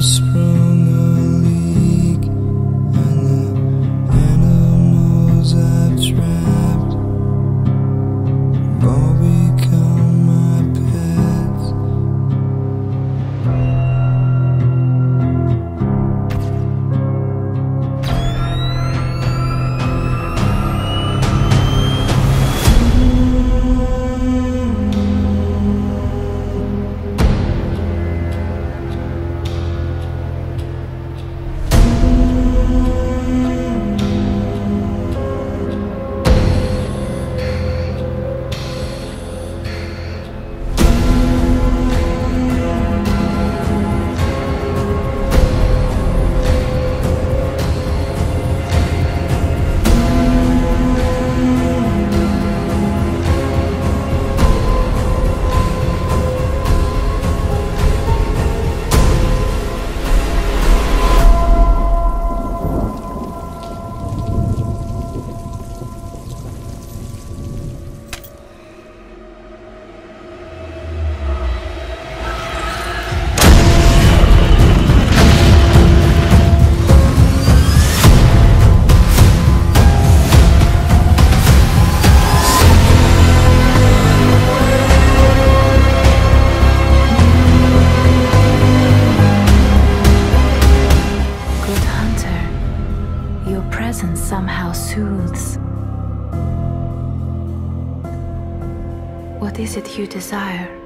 sprung presence somehow soothes. What is it you desire?